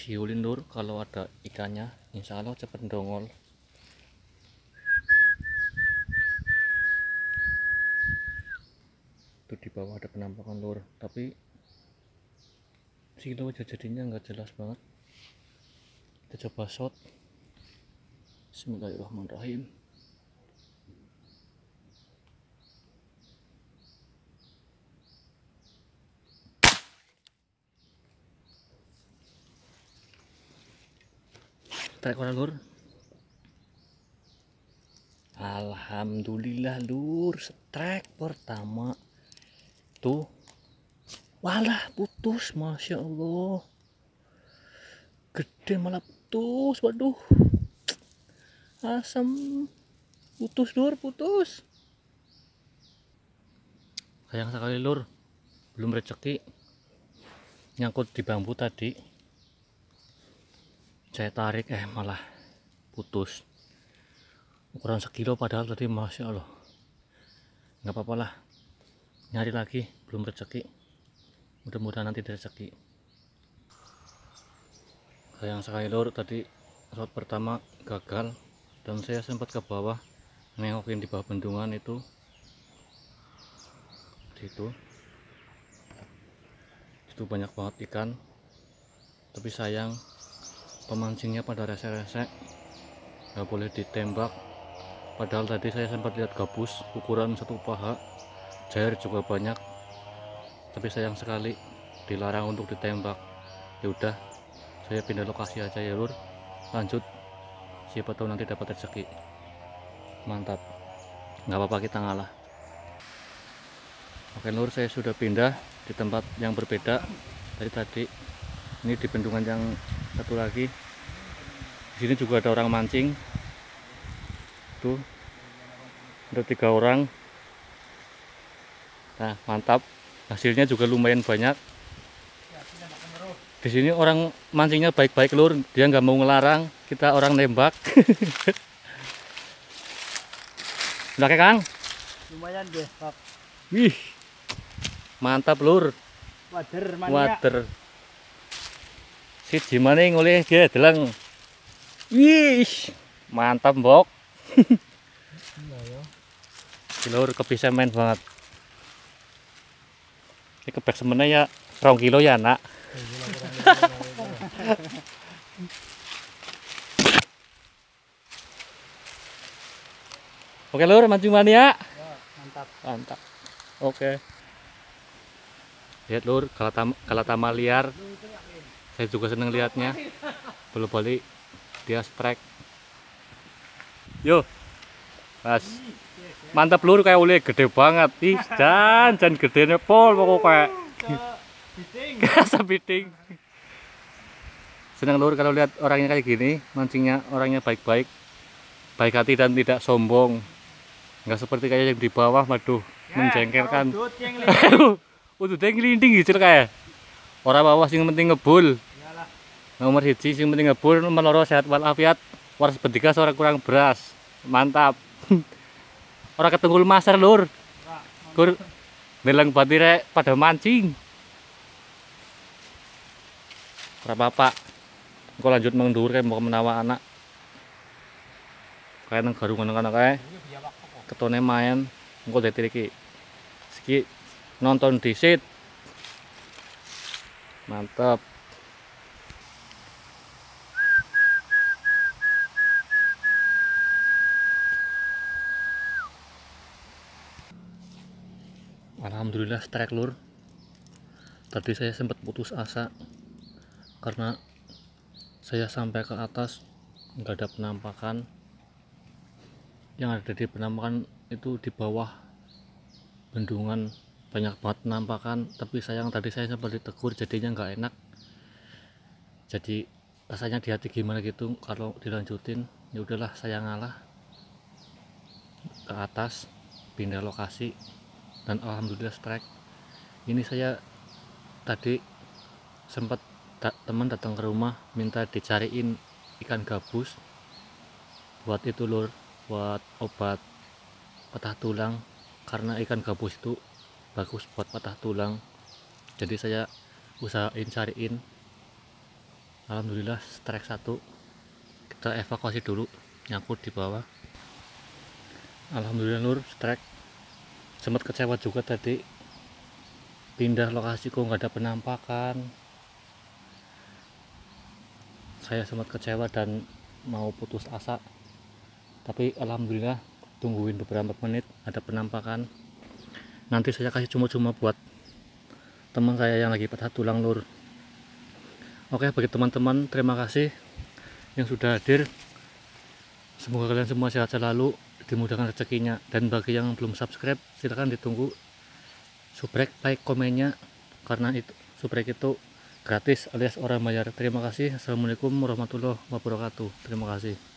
disiulin lur kalau ada ikannya insya Allah cepet dongol itu di bawah ada penampakan lur tapi silo aja jadinya nggak jelas banget. Kita coba shot Bismillahirrahmanirrahim tarik mana lur. Alhamdulillah lur. Strike pertama. Tuh. Walah putus. Masya Allah. Gede malah putus. Waduh. Asam putus lur. Putus. Sayang sekali lur. Belum rezeki. Nyangkut di bambu tadi saya tarik eh malah putus. Ukuran sekilo padahal tadi masya Allah. Nggak apa-apa lah. Nyari lagi belum rezeki. Mudah-mudahan nanti rezeki. Sayang sekali lor tadi shot pertama gagal dan saya sempat ke bawah nengokin di bawah bendungan itu. Di itu itu banyak banget ikan. Tapi sayang pemancingnya pada rese-rese nggak boleh ditembak. Padahal tadi saya sempat lihat gabus ukuran satu paha. Jair juga banyak. Tapi sayang sekali dilarang untuk ditembak. Ya udah saya pindah lokasi aja ya lur lanjut. Siapa tahu nanti dapat rezeki. Mantap. Nggak apa-apa kita ngalah. Oke lur saya sudah pindah di tempat yang berbeda dari tadi. Ini di bendungan yang satu lagi. Di sini juga ada orang mancing. Tuh. Ada tiga orang. Nah mantap. Hasilnya juga lumayan banyak. Di sini orang mancingnya baik-baik lur. Dia nggak mau ngelarang. Kita orang nembak. Udah kayak kang? Lumayan deh pak. Wih mantap lur. Wader mania. Water si gimana ngoleh dia deleng wih. Mantap mbok. Iya ya Iki lur kebisa main banget. Ini kebek semennya ya. Rong kilo ya nak. Oke lur mancing mania mantap. Mantap. Oke. Lihat lur kalatama, kalatama liar saya juga seneng liatnya. Belum balik dia strike. Yo. Mas mantap lur kayak oleh gede banget. Ih dan dan gedenya pol pokok kayak. Biting. Seneng lur kalau lihat orangnya kayak gini mancingnya orangnya baik-baik baik hati dan tidak sombong. Nggak seperti kayak yang di bawah waduh menjengkelkan. Udut yang lihat Udah dia ngelinding gitu kayak. Orang bawah sing penting ngebul nomor hiji sing penting ngebul nomor loro sehat walafiat. Waras betiga seorang kurang beras. Mantap. Orang ketunggul maser lur. Kur nelang batire pada mancing. Ora apa engko lanjut mendur kayak mau menawa anak. Kayak nang garungan anak kayak ketone main engko dadi iki. Iki nonton disit. Mantap Alhamdulillah strike lur. Tadi saya sempat putus asa karena saya sampai ke atas nggak ada penampakan. Yang ada di penampakan itu di bawah bendungan banyak banget penampakan. Tapi sayang tadi saya sempat ditegur jadinya nggak enak. Jadi rasanya di hati gimana gitu kalau dilanjutin ya udahlah saya ngalah ke atas pindah lokasi dan alhamdulillah strike. Ini saya tadi sempat da- teman datang ke rumah minta dicariin ikan gabus buat itu lur buat obat patah tulang. Karena ikan gabus itu bagus buat patah tulang. Jadi saya usahain cariin. Alhamdulillah strike satu. Kita evakuasi dulu nyangkut di bawah. Alhamdulillah Nur strike sempat kecewa juga tadi. Pindah lokasi kok nggak ada penampakan. Saya sempat kecewa dan mau putus asa. Tapi Alhamdulillah tungguin beberapa menit ada penampakan. Nanti saya kasih cuma-cuma buat teman saya yang lagi patah tulang lur. Oke bagi teman-teman terima kasih yang sudah hadir. Semoga kalian semua sehat selalu dimudahkan rezekinya. Dan bagi yang belum subscribe silahkan ditunggu subrek like komennya. Karena itu subrek itu gratis alias orang bayar. Terima kasih. Assalamualaikum warahmatullahi wabarakatuh. Terima kasih